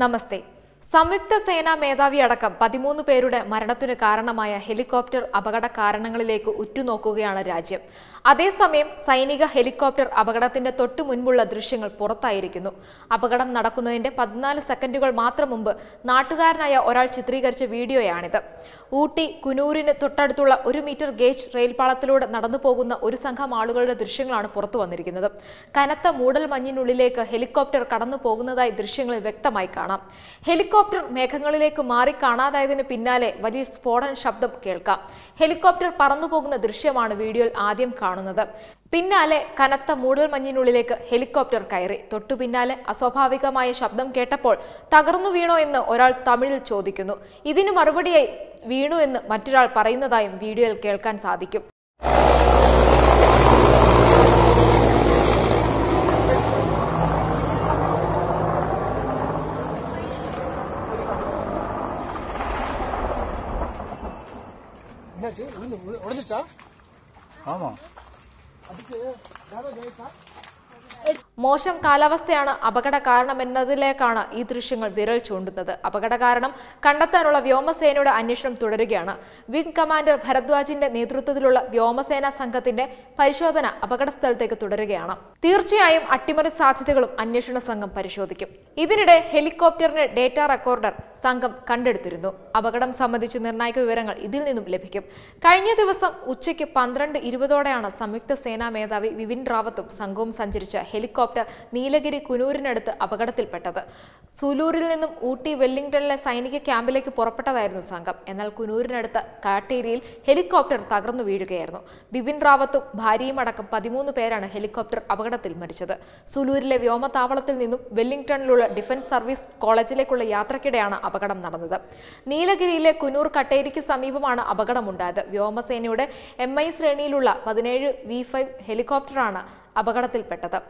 नमस्ते। സംയുക്ത സേനാ മേധാവി അടക്കം പതിമൂന്ന് പേരുടെ മരണത്തിന് കാരണമായ ഹെലികോപ്റ്റർ അപകട കാരണങ്ങളിലേക്ക് ഉറ്റുനോക്കുകയാണ് രാജ്യം. അതേസമയം സൈനിക ഹെലികോപ്റ്റർ അപകടത്തിന്റെ തൊട്ടു മുൻപുള്ള ദൃശ്യങ്ങൾ പുറത്തായിരിക്കുന്നു. അപകടം നടക്കുന്നതിന്റെ പതിനാല് സെക്കൻഡുകൾ മാത്രം മുമ്പ് നാട്ടുകാരനായ ഒരാൾ ചിത്രീകരിച്ച വീഡിയോയാണിത്. ഊട്ടി കുനൂരിന് തൊട്ടടുത്തുള്ള ഒരു മീറ്റർ ഗേജ് റെയിൽപാളത്തിലൂടെ നടന്നു പോകുന്ന ഒരു സംഘം ആളുകളുടെ ദൃശ്യങ്ങളാണ് പുറത്തു വന്നിരിക്കുന്നത്. കനത്ത മൂടൽ മഞ്ഞിനുള്ളിലേക്ക് ഹെലികോപ്റ്റർ കടന്നു പോകുന്നതായി ദൃശ്യങ്ങളിൽ വ്യക്തമായി കാണാം. ഹെലികോപ്റ്റർ മേഘങ്ങളിലേക്ക് മാറി കാണാതായതിന് പിന്നാലെ വലിയ സ്ഫോടന ശബ്ദം കേൾക്കാം. ഹെലികോപ്റ്റർ പറന്നുപോകുന്ന ദൃശ്യമാണ് വീഡിയോയിൽ ആദ്യം കാണുന്നത്. പിന്നാലെ കനത്ത മൂടൽ മഞ്ഞിനുള്ളിലേക്ക് ഹെലികോപ്റ്റർ കയറി. തൊട്ടു പിന്നാലെ അസ്വാഭാവികമായ ശബ്ദം കേട്ടപ്പോൾ തകർന്നു വീണോ എന്ന് ഒരാൾ തമിഴിൽ ചോദിക്കുന്നു. ഇതിന് മറുപടിയായി വീണു എന്ന് മറ്റൊരാൾ പറയുന്നതായും വീഡിയോയിൽ കേൾക്കാൻ സാധിക്കും. என்னாச்சு? உடைஞ்சிருச்சா? ஆமாம் அதுக்கு മോശം കാലാവസ്ഥയാണ് അപകട കാരണമെന്നതിലേക്കാണ് ഈ ദൃശ്യങ്ങൾ വിരൽ ചൂണ്ടുന്നത്. അപകട കാരണം കണ്ടെത്താനുള്ള വ്യോമസേനയുടെ അന്വേഷണം തുടരുകയാണ്. വിംഗ് കമാൻഡർ ഭരദ്വാജിന്റെ നേതൃത്വത്തിലുള്ള വ്യോമസേനാ സംഘത്തിന്റെ പരിശോധന അപകട സ്ഥലത്തേക്ക് തുടരുകയാണ്. തീർച്ചയായും അട്ടിമറി സാധ്യതകളും അന്വേഷണ സംഘം പരിശോധിക്കും. ഇതിനിടെ ഹെലികോപ്റ്ററിന്റെ ഡേറ്റ റെക്കോർഡർ സംഘം കണ്ടെടുത്തിരുന്നു. അപകടം സംബന്ധിച്ച് നിർണായക വിവരങ്ങൾ ഇതിൽ നിന്നും ലഭിക്കും. കഴിഞ്ഞ ദിവസം ഉച്ചയ്ക്ക് പന്ത്രണ്ട് ഇരുപതോടെയാണ് സംയുക്ത സേനാ മേധാവി വിപിൻ റാവത്തും സംഘവും സഞ്ചരിച്ച ഹെലികോപ്റ്റർ നീലഗിരി കുനൂരിനടുത്ത് അപകടത്തിൽപ്പെട്ടത്. സുലൂരിൽ നിന്നും ഊട്ടി വെല്ലിംഗ്ടണിലെ സൈനിക ക്യാമ്പിലേക്ക് പുറപ്പെട്ടതായിരുന്നു സംഘം. എന്നാൽ കുനൂരിനടുത്ത് കാട്ടേരിയിൽ ഹെലികോപ്റ്റർ തകർന്നു വീഴുകയായിരുന്നു. ബിപിൻ റാവത്തും ഭാര്യയും അടക്കം പതിമൂന്ന് പേരാണ് ഹെലികോപ്റ്റർ അപകടത്തിൽ മരിച്ചത്. സുലൂരിലെ വ്യോമതാവളത്തിൽ നിന്നും വെല്ലിംഗ്ടണിലുള്ള ഡിഫൻസ് സർവീസ് കോളേജിലേക്കുള്ള യാത്രക്കിടെയാണ് അപകടം നടന്നത്. നീലഗിരിയിലെ കുനൂർ കട്ടേരിക്ക് സമീപമാണ് അപകടമുണ്ടായത്. വ്യോമസേനയുടെ എം ഐ ശ്രേണിയിലുള്ള പതിനേഴ് വി ഫൈവ് ഹെലികോപ്റ്ററാണ് അപകടത്തിൽപ്പെട്ടത്.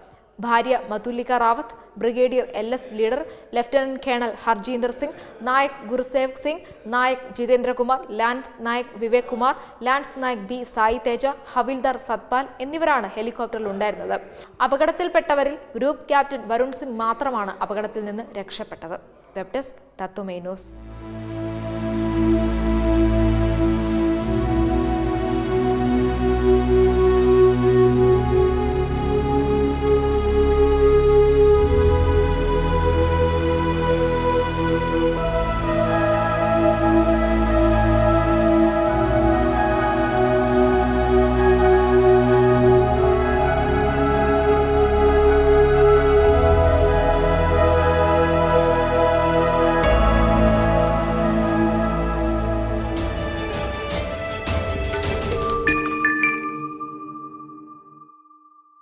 ഭാര്യ Madhulika Rawat brigadier L S Lidder lieutenant colonel Harjinder Singh Naik Gurusewak Singh Naik Jitendrakumar lance Naik Vivek Kumar lance Naik B Sai Teja Havildar Satpal എന്നിവരാണ് ഹെലികോപ്റ്ററിൽ ഉണ്ടായിരുന്നത്. അപകടത്തിൽപ്പെട്ടവരിൽ ഗ്രൂപ്പ് ക്യാപ്റ്റൻ വരുൺ സിംഗ് മാത്രമാണ് അപകടത്തിൽ നിന്ന് രക്ഷപ്പെട്ടത്. Web desk തത്വമേ